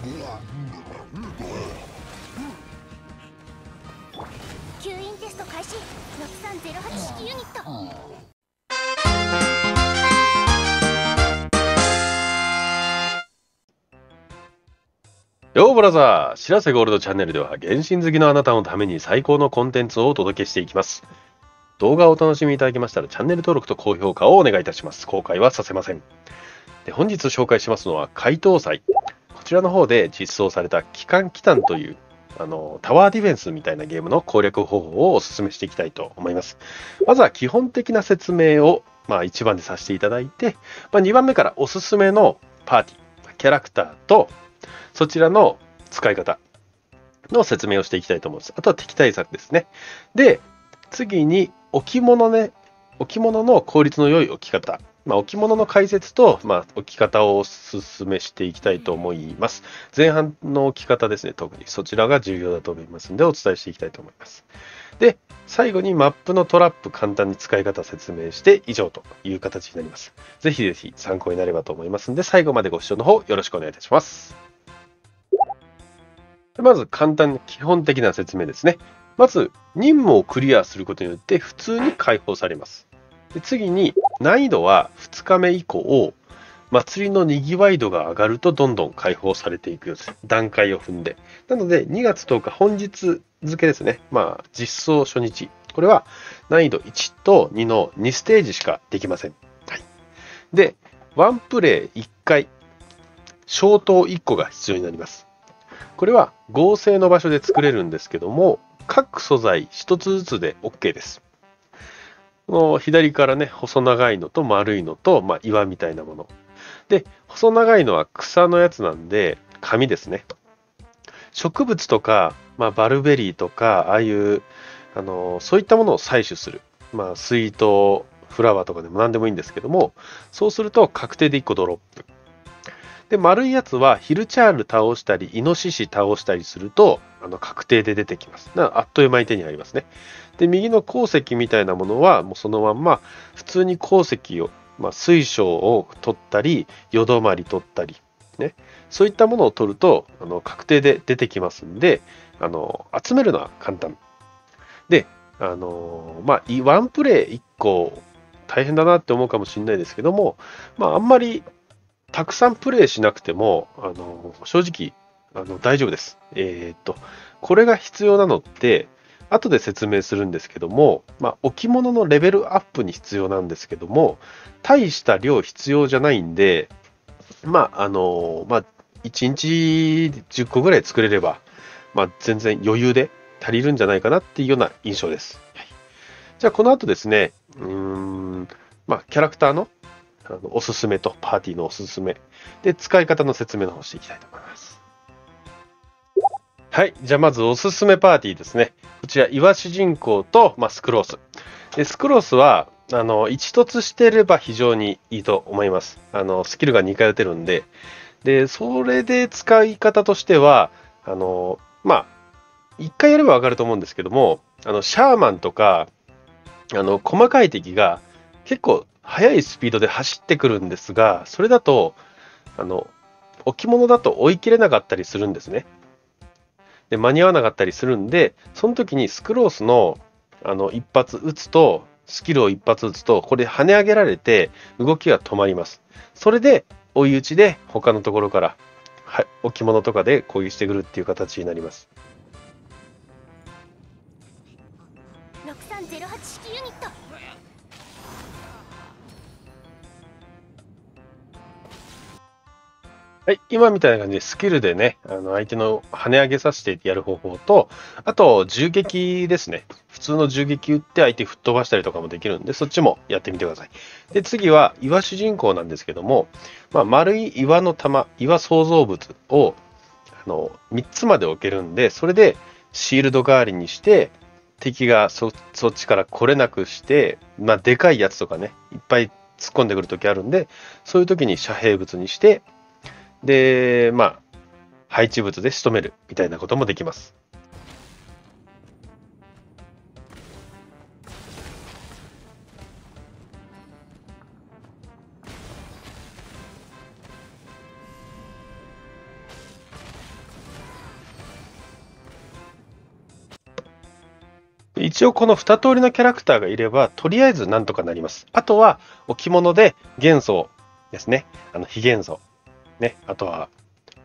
吸引テスト開始6308式ユニットよーブラザーしらせゴールドチャンネルでは原神好きのあなたのために最高のコンテンツをお届けしていきます。動画をお楽しみいただけましたらチャンネル登録と高評価をお願いいたします。公開はさせません。で本日紹介しますのは怪盗祭。こちらの方で実装された機関機関というあのタワーディフェンスみたいなゲームの攻略方法をお勧めしていきたいと思います。まずは基本的な説明を、まあ、1番でさせていただいて、まあ、2番目からおすすめのパーティー、キャラクターとそちらの使い方の説明をしていきたいと思います。あとは敵対策ですね。で、次に置物ね、置物の効率の良い置き方。まあ、置物の解説と、まあ、置き方をお勧めしていきたいと思います。前半の置き方ですね、特にそちらが重要だと思いますので、お伝えしていきたいと思います。で、最後にマップのトラップ簡単に使い方説明して以上という形になります。ぜひぜひ参考になればと思いますので、最後までご視聴の方よろしくお願いいたします。まず簡単に基本的な説明ですね。まず任務をクリアすることによって普通に解放されます。で次に難易度は2日目以降、祭りのにぎわい度が上がるとどんどん解放されていくようです。段階を踏んで。なので2月10日本日付ですね。まあ実装初日。これは難易度1と2の2ステージしかできません。はい、で、ワンプレイ1回、消灯1個が必要になります。これは合成の場所で作れるんですけども、各素材1つずつで OK です。この左からね、細長いのと丸いのと、まあ、岩みたいなもの。で、細長いのは草のやつなんで、紙ですね。植物とか、まあ、バルベリーとか、ああいう、あのそういったものを採取する。まあ、水筒、フラワーとかでも何でもいいんですけども、そうすると確定で1個ドロップ。で、丸いやつはヒルチャール倒したり、イノシシ倒したりすると、あの確定で出てきます。だからあっという間に手に入りますね。で、右の鉱石みたいなものは、もうそのまんま、普通に鉱石を、まあ、水晶を取ったり、よどまり取ったり、ね。そういったものを取ると、あの確定で出てきますんで、あの集めるのは簡単。で、あのまあ、ワンプレイ1個大変だなって思うかもしれないですけども、まあ、あんまりたくさんプレイしなくても、あの正直あの大丈夫です。えー、っと、これが必要なのって、後で説明するんですけども、まあ、置物のレベルアップに必要なんですけども、大した量必要じゃないんで、まあ、あの、まあ、1日10個ぐらい作れれば、まあ、全然余裕で足りるんじゃないかなっていうような印象です。はい、じゃあ、この後ですね、うーん、まあ、キャラクターのあのおすすめとパーティーのおすすめで使い方の説明の方していきたいと思います。はい。じゃあまずおすすめパーティーですね。こちら、岩主人公と、まあ、スクロース。でスクロースは、あの、一突してれば非常にいいと思います。あの、スキルが2回打てるんで。で、それで使い方としては、あの、まあ、1回やればわかると思うんですけども、あの、シャーマンとか、あの、細かい敵が結構速いスピードで走ってくるんですが、それだと、あの、置物だと追い切れなかったりするんですね。で、間に合わなかったりするんで、その時にスクロースの、あの、一発撃つと、スキルを一発撃つと、これ跳ね上げられて、動きが止まります。それで、追い打ちで、他のところから、はい、置物とかで攻撃してくるっていう形になります。はい、今みたいな感じでスキルでね、あの相手の跳ね上げさせてやる方法と、あと銃撃ですね。普通の銃撃撃って相手吹っ飛ばしたりとかもできるんで、そっちもやってみてください。で、次は岩主人公なんですけども、まあ、丸い岩の玉、岩創造物をあの3つまで置けるんで、それでシールド代わりにして、敵がそそっちから来れなくして、まあ、でかいやつとかね、いっぱい突っ込んでくるときあるんで、そういう時に遮蔽物にして、で、まあ、配置物で仕留めるみたいなこともできます。一応この2通りのキャラクターがいれば、とりあえずなんとかなります。あとは、置物で元素ですね、あの非元素ね。あとは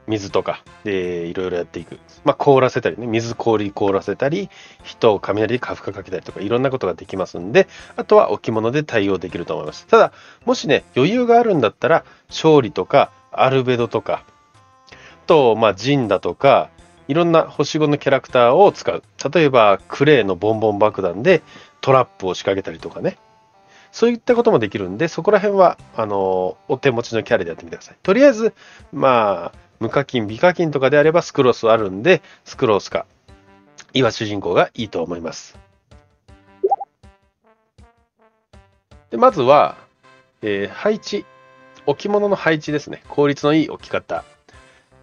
水とかでいろいろやっていく。まあ、凍らせたりね、水氷凍らせたり、人を雷でカフカかけたりとかいろんなことができますんで、あとは置物で対応できると思います。ただ、もしね、余裕があるんだったら、勝利とか、アルベドとか、と、まあ、ジンだとか、いろんな星5のキャラクターを使う。例えば、クレーのボンボン爆弾でトラップを仕掛けたりとかね。そういったこともできるんで、そこら辺は、あの、お手持ちのキャラでやってみてください。とりあえず、まあ、無課金、美課金とかであればスクロースあるんで、スクロースか、岩主人公がいいと思います。でまずは、えー、配置。置物の配置ですね。効率のいい置き方。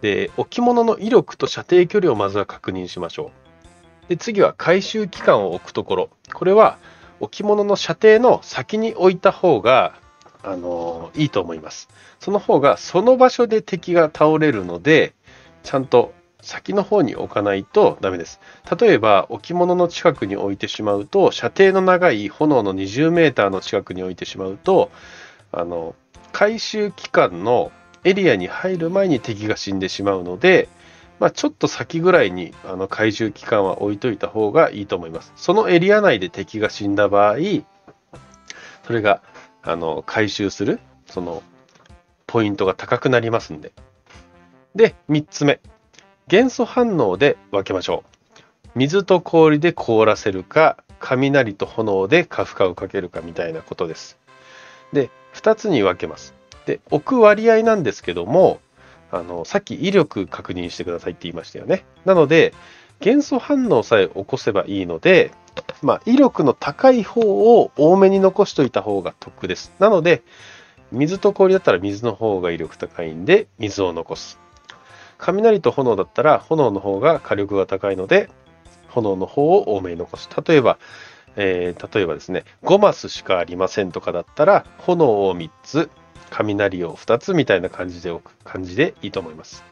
で、置物の威力と射程距離をまずは確認しましょう。で、次は回収期間を置くところ。これは置物の射程の先に置いた方があのいいと思います。その方がその場所で敵が倒れるので、ちゃんと先の方に置かないとダメです。例えば置物の近くに置いてしまうと、射程の長い炎の20メーターの近くに置いてしまうと、あの回収期間のエリアに入る前に敵が死んでしまうので、まあ、ちょっと先ぐらいにあの回収期間は置いといた方がいいと思います。そのエリア内で敵が死んだ場合、それがあの回収するそのポイントが高くなりますんで。で、3つ目。元素反応で分けましょう。水と氷で凍らせるか、雷と炎でカフカをかけるかみたいなことです。で、2つに分けます。で、置く割合なんですけども、あの、さっき威力確認してくださいって言いましたよね。なので、元素反応さえ起こせばいいので、まあ、威力の高い方を多めに残しといた方が得です。なので、水と氷だったら水の方が威力高いんで、水を残す。雷と炎だったら、炎の方が火力が高いので、炎の方を多めに残す。例えば、えー、例えばですね、5マスしかありませんとかだったら、炎を3つ、雷を2つみたいな感じで置く感じでいいと思います。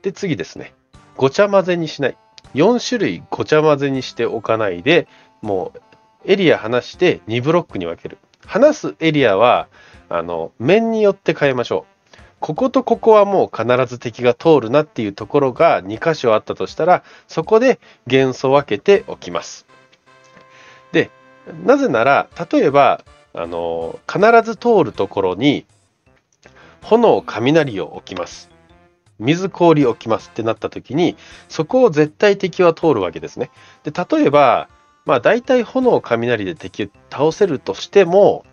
で、次ですね。ごちゃ混ぜにしない。4種類ごちゃ混ぜにしておかないで、もうエリア離して2ブロックに分ける。離すエリアは、あの、面によって変えましょう。こことここはもう必ず敵が通るなっていうところが2箇所あったとしたら、そこで元素分けておきます。で、なぜなら、例えば、あの、必ず通るところに、炎、雷を置きます。水氷置きますってなった時に、そこを絶対敵は通るわけですね。で、例えば、まあ大体炎、雷で敵を倒せるとしても、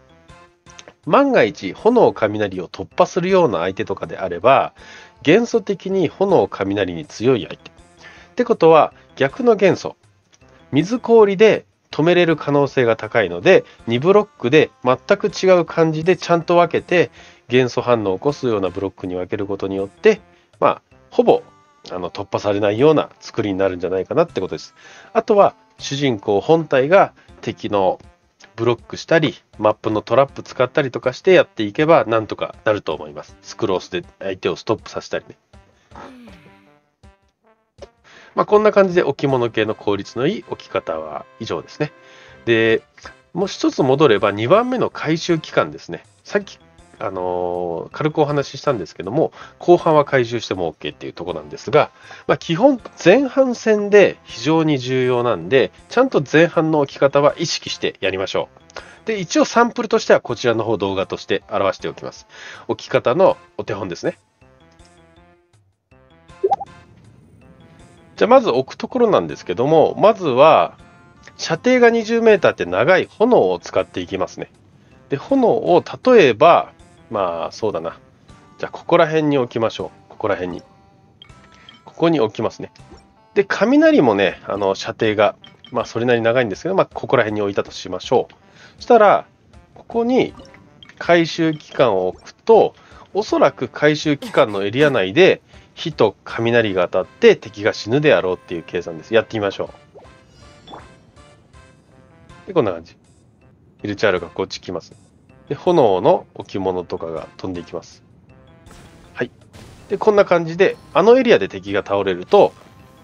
万が一炎、雷を突破するような相手とかであれば、元素的に炎、雷に強い相手。ってことは、逆の元素。水氷で止めれる可能性が高いので、2ブロックで全く違う感じでちゃんと分けて、元素反応を起こすようなブロックに分けることによって、まあ、ほぼあの突破されないような作りになるんじゃないかなってことです。あとは、主人公本体が敵のブロックしたり、マップのトラップ使ったりとかしてやっていけば、なんとかなると思います。スクロースで相手をストップさせたりね。まあ、こんな感じで置物系の効率のいい置き方は以上ですね。で、もう一つ戻れば2番目の回収期間ですね。さっき、あのー、軽くお話ししたんですけども、後半は回収しても OK っていうとこなんですが、まあ、基本前半戦で非常に重要なんで、ちゃんと前半の置き方は意識してやりましょう。で、一応サンプルとしてはこちらの方動画として表しておきます。置き方のお手本ですね。じゃあまず置くところなんですけども、まずは射程が 20m って長い炎を使っていきますね。で、炎を例えば、まあそうだな。じゃあここら辺に置きましょう。ここら辺に。ここに置きますね。で、雷もね、あの射程が、まあそれなりに長いんですけど、まあここら辺に置いたとしましょう。そしたら、ここに回収期間を置くと、おそらく回収期間のエリア内で火と雷が当たって敵が死ぬであろうっていう計算です。やってみましょう。で、こんな感じ。ヒルチャールがこっち来ます。で、炎の置物とかが飛んでいきます。はい。で、こんな感じで、あのエリアで敵が倒れると、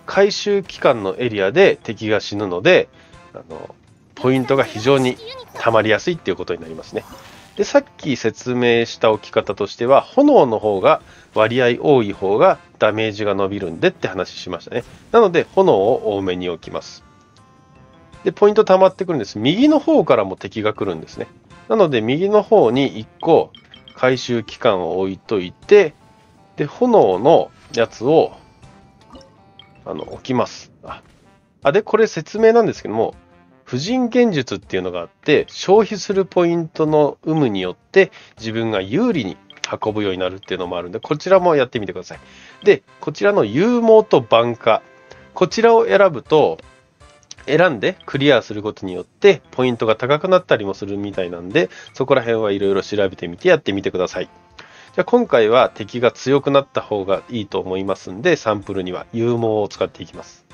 回収期間のエリアで敵が死ぬので、あのポイントが非常に溜まりやすいっていうことになりますね。で、さっき説明した置き方としては、炎の方が割合多い方がダメージが伸びるんでって話しましたね。なので、炎を多めに置きます。で、ポイント溜まってくるんです。右の方からも敵が来るんですね。なので、右の方に1個回収期間を置いといて、で、炎のやつを、あの、置きます。あ、で、これ説明なんですけども、婦人剣術っていうのがあって、消費するポイントの有無によって自分が有利に運ぶようになるっていうのもあるんで、こちらもやってみてください。で、こちらの勇猛と挽火。こちらを選ぶと、選んでクリアすることによってポイントが高くなったりもするみたいなんで、そこら辺はいろいろ調べてみてやってみてください。じゃあ今回は敵が強くなった方がいいと思いますんで、サンプルには勇猛を使っていきます。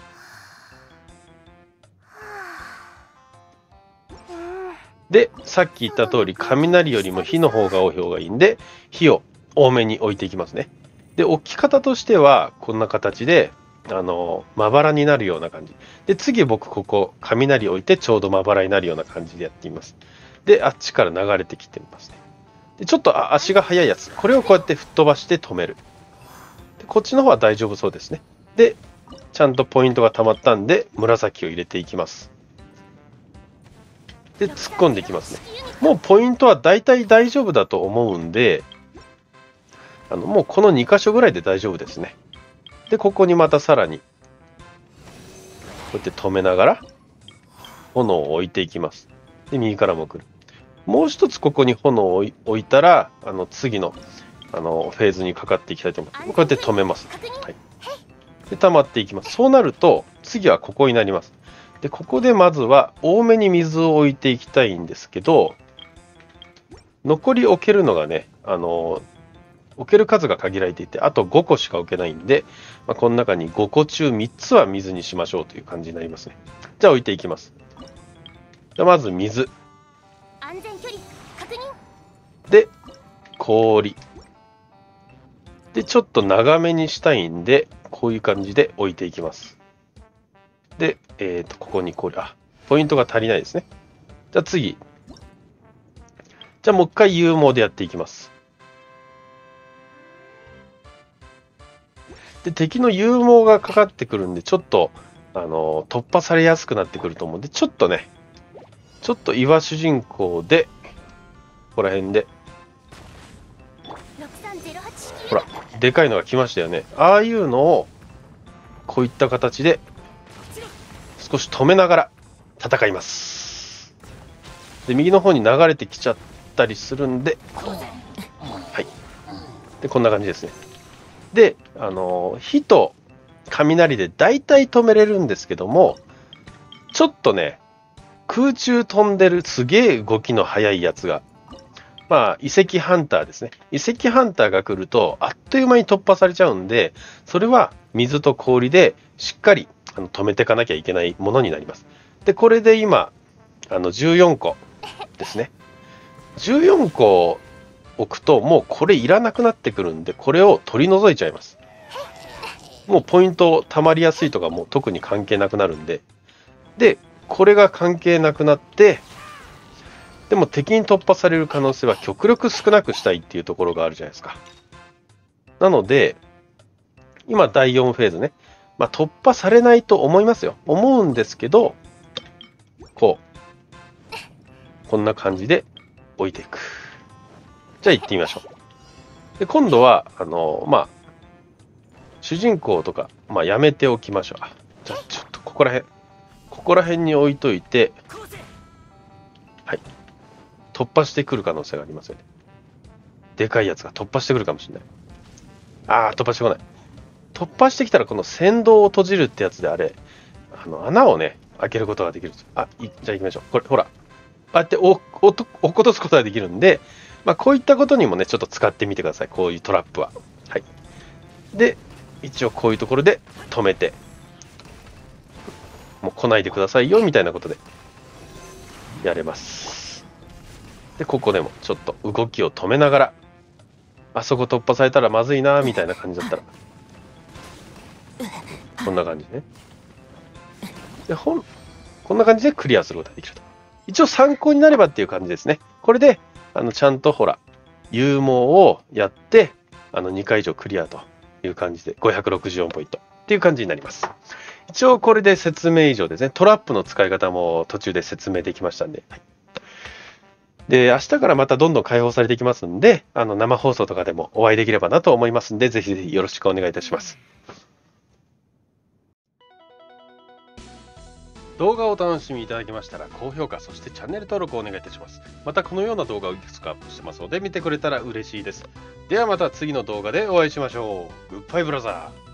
で、さっき言った通り、雷よりも火の方が多い方がいいんで、火を多めに置いていきますね。で、置き方としては、こんな形で、あの、まばらになるような感じ。で、次僕ここ、雷置いてちょうどまばらになるような感じでやってみます。で、あっちから流れてきてますね。で、ちょっと足が速いやつ。これをこうやって吹っ飛ばして止める。で、こっちの方は大丈夫そうですね。で、ちゃんとポイントが溜まったんで、紫を入れていきます。で、突っ込んでいきますね。もうポイントは大体大丈夫だと思うんで、あのもうこの2箇所ぐらいで大丈夫ですね。で、ここにまたさらに、こうやって止めながら、炎を置いていきます。で、右からも来る。もう一つここに炎を置いたら、あの次のあのフェーズにかかっていきたいと思います。こうやって止めます。はい。で、溜まっていきます。そうなると、次はここになります。で、ここでまずは多めに水を置いていきたいんですけど、残り置けるのがね、あの、置ける数が限られていて、あと5個しか置けないんで、まあ、この中に5個中3つは水にしましょうという感じになりますね。じゃあ置いていきます。じゃまず水。安全距離確認で、氷。で、ちょっと長めにしたいんで、こういう感じで置いていきます。で、えっ、ー、と、ここにこれ、あ、ポイントが足りないですね。じゃあ次。じゃあもう一回有毛でやっていきます。で、敵の有毛がかかってくるんで、ちょっと、あの、突破されやすくなってくると思うんで、ちょっとね、ちょっと岩主人公で、ここら辺で、ほら、でかいのが来ましたよね。ああいうのを、こういった形で少し止めながら戦います。で、右の方に流れてきちゃったりするんで、はい。で、こんな感じですね。で、あの、火と雷で大体止めれるんですけども、ちょっとね、空中飛んでるすげえ動きの速いやつが、まあ、遺跡ハンターですね。遺跡ハンターが来ると、あっという間に突破されちゃうんで、それは水と氷でしっかりあの止めていかなきゃいけないものになります。で、これで今、あの14個ですね。14個置くと、もうこれいらなくなってくるんで、これを取り除いちゃいます。もうポイント溜まりやすいとかも特に関係なくなるんで。で、これが関係なくなって、でも敵に突破される可能性は極力少なくしたいっていうところがあるじゃないですか。なので、今第4フェーズね。まあ、突破されないと思いますよ。思うんですけど、こう。こんな感じで置いていく。じゃあ行ってみましょう。で、今度は、あの、まあ、主人公とか、まあ、やめておきましょう。じゃあ、ちょっとここら辺、ここら辺に置いといて、はい。突破してくる可能性がありますよね。でかいやつが突破してくるかもしれない。ああ、突破してこない。突破してきたらこの先導を閉じるってやつであれ、あの穴をね、開けることができるあ、いじゃあ行きましょう。これ、ほら。ああやって落っことすことができるんで、まあ、こういったことにもね、ちょっと使ってみてください。こういうトラップは。はい。で、一応こういうところで止めて、もう来ないでくださいよ、みたいなことで、やれます。で、ここでもちょっと動きを止めながら、あそこ突破されたらまずいな、みたいな感じだったら、こんな感じね。で、ほん、こんな感じでクリアすることができると。一応参考になればっていう感じですね。これで、あの、ちゃんとほら、勇猛をやって、あの、2回以上クリアという感じで、564ポイントっていう感じになります。一応これで説明以上ですね。トラップの使い方も途中で説明できましたんで。はい、で、明日からまたどんどん解放されていきますんで、あの、生放送とかでもお会いできればなと思いますんで、ぜひぜひよろしくお願いいたします。動画をお楽しみいただきましたら高評価そしてチャンネル登録をお願いいたします。またこのような動画をいくつかアップしてますので見てくれたら嬉しいです。ではまた次の動画でお会いしましょう。グッバイブラザー。